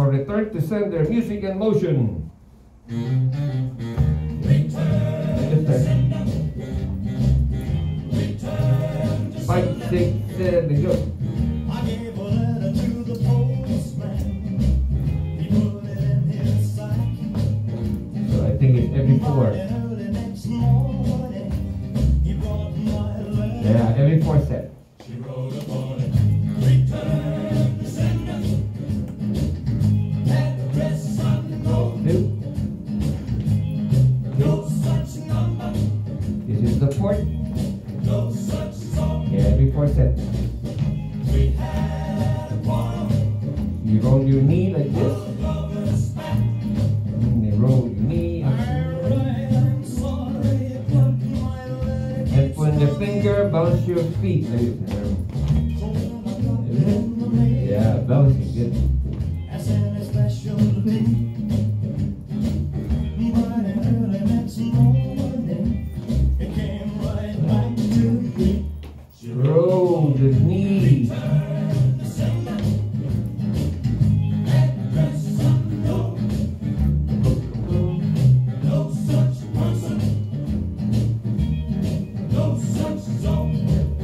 for Return to Sender Music and Motion. Five, six, seven, the in. So I think it's every four. Yeah, every four set. This is the fourth. No such song. Yeah, every four set. We had. You roll your knee like this. Mm, and you roll your knee. I write, I'm but my letter And when the finger bounce your feet, ladies and gentlemen. Yeah, bouncing, good.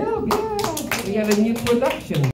Yeah. We have a new production.